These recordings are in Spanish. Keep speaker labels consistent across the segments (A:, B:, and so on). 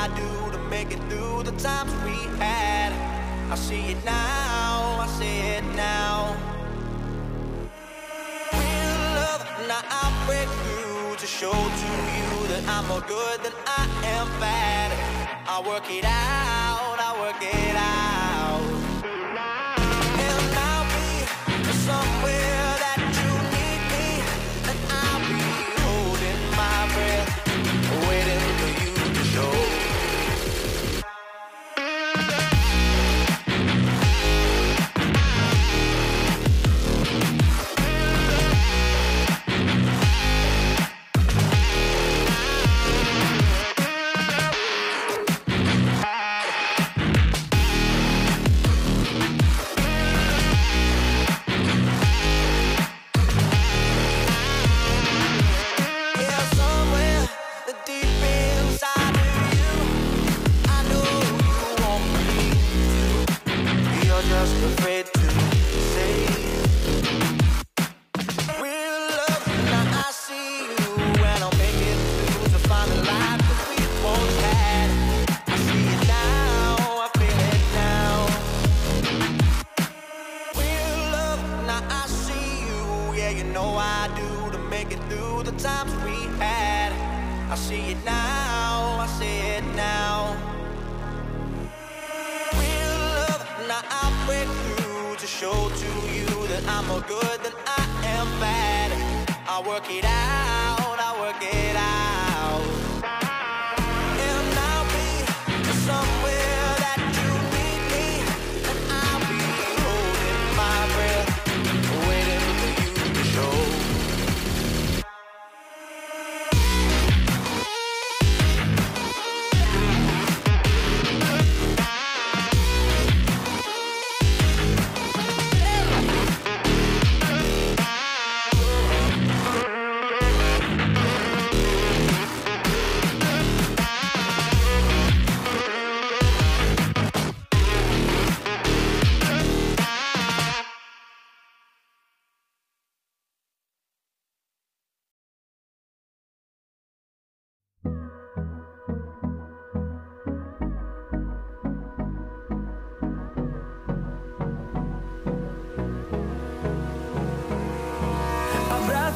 A: I do to make it through the times we had. I see it now, I see it now. Real love, now I break through to show to you that I'm more good than I am bad. I work it out, I work it out. more good than I am bad. I'll work it out.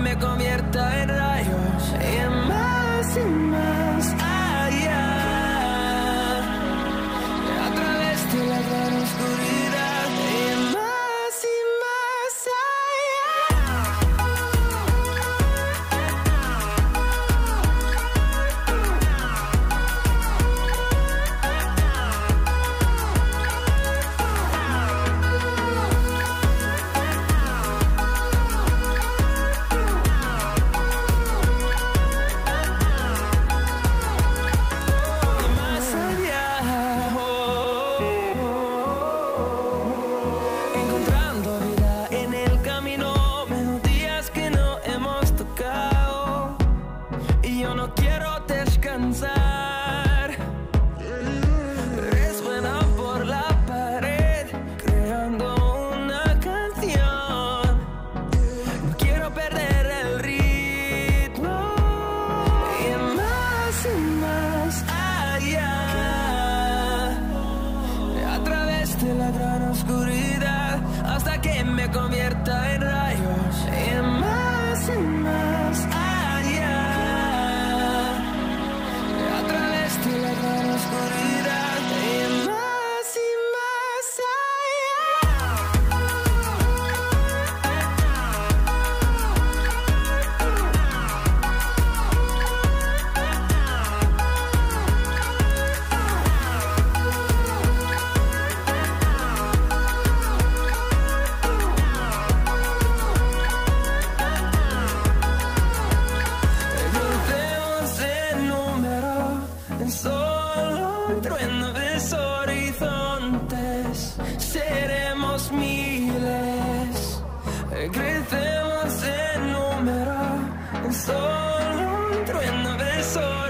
B: me convierta en
A: so